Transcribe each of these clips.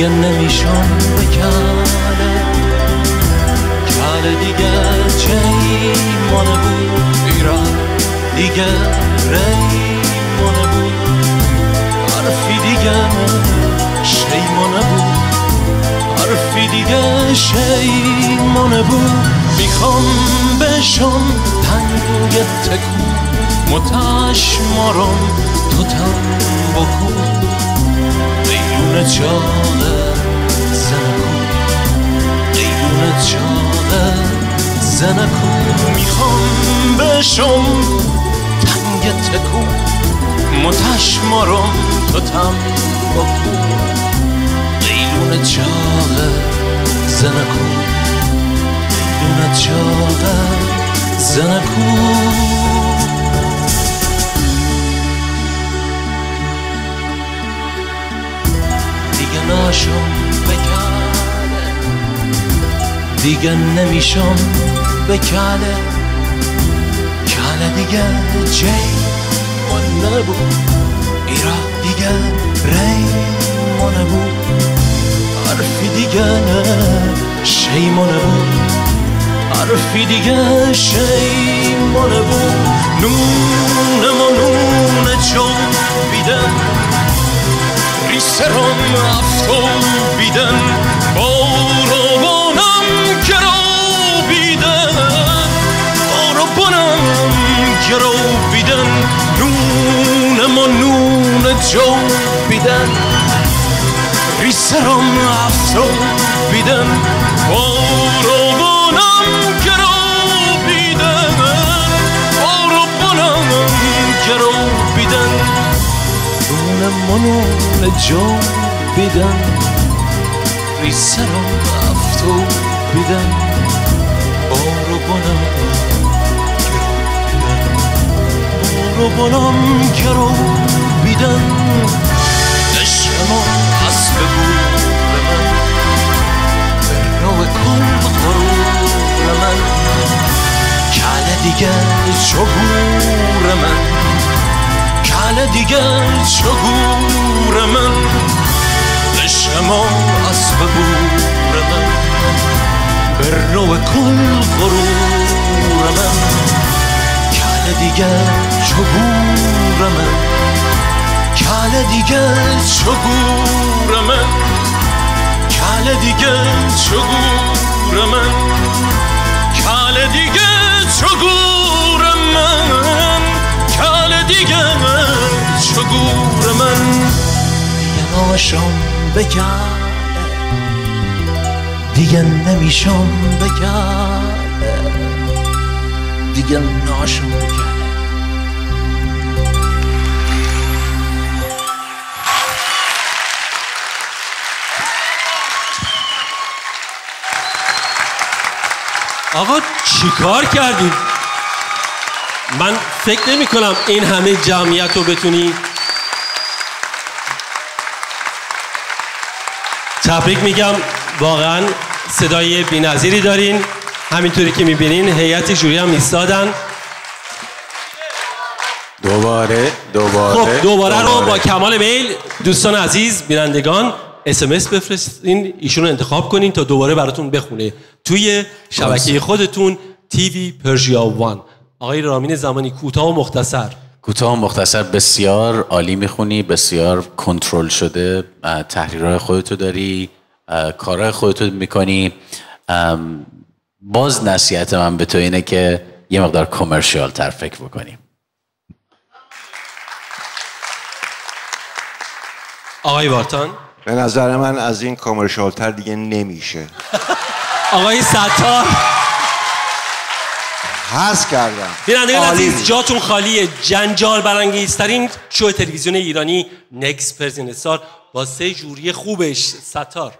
دیگه نمیشم به کله کله دیگه چیمانه بود؟ ایران دیگه ریمانه بود. حرفی دیگه شیمانه بود؟ حرفی دیگه شیمانه بود؟ می‌خوام بشم تنگ تکون. متش مارم تو تن بکن. قیلون چاله زنکون قیلون چاله زنکون می‌خوام بشم تنگ تکون. متش مارم تو تن بکن قیلون چاله زنکون قیلون چاله زنکون دیگه ناشم بکله. دیگه نمیشم بکله. کله دیگه جی مانه بود ایرا دیگه ریمانه بود. حرفی دیگه شیمانه بود. حرفی دیگه شیمانه بود. نون ما ریسرم افتو بیدن. باروانم گرو بیدن. باروانم گرو بیدن. نون ما نون جو بیدن. ریسرم افتو بیدن. باروانم منون جو بیدن ریسه رو افتو بیدن بارو بانم بارو بانم کرو بیدن عشق ما اسب بور من. برنو کل غرور من. کله دیگه چهور من. کله دیگه چهور من عشق ما اسب بور من. برنو کل غرور من کله دیگه چهور من. کله دیگه چهور من کله دیگه چهور من. کله دیگه چهور من کله دیگه چهور من. دیگه ناشم بکن دیگه نمیشم بکن دیگه ناشم بکن آقا چیکار کردی؟ من فکر نمی کنم این همه جمعیت رو بتونی تبریک میگم. واقعا صدای بی‌نظیری دارین. همینطوری که می‌بینین هیئت جوری هم ایستادن. دوباره دوباره خب دوباره رو با کمال میل دوستان عزیز بینندگان اسمس بفرستین ایشون رو انتخاب کنین تا دوباره براتون بخونه. توی شبکه خودتون تیوی پرژیا وان آقای رامین زمانی کوتاه و مختصر. کوتاه و مختصر بسیار عالی می‌خونی بسیار کنترل شده تحریرهای خودتو داری کارهای خودتو می‌کنی. باز نصیحت من به تو اینه که یه مقدار کمرشیال تر فکر بکنی. آقای وارتان به نظر من از این کامرشالتر دیگه نمیشه. آقای ستار هست کردم بینندگان عزیز. جاتون خالیه جنجال برانگیزترین شو تلویزیون ایرانی نکس پرزین استار با سه جوری خوبش. ستار.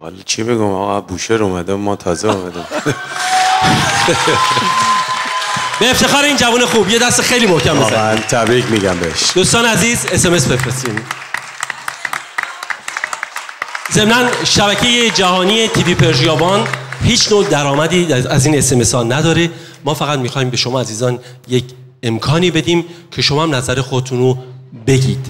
والا چی بگم آقا؟ بوشهر اومده ما تازه اومدیم. به افتخار این جوان خوب یه دست خیلی محکم بزنید واقعا تبریک میگم بهش. دوستان عزیز اسمس بفرستین. ضمنا شبکه جهانی تیوی پرژیابان هیچ نوع درآمدی از این اسمس ها نداره. ما فقط می‌خوایم به شما عزیزان یک امکانی بدیم که شما هم نظر خودتون رو بگید.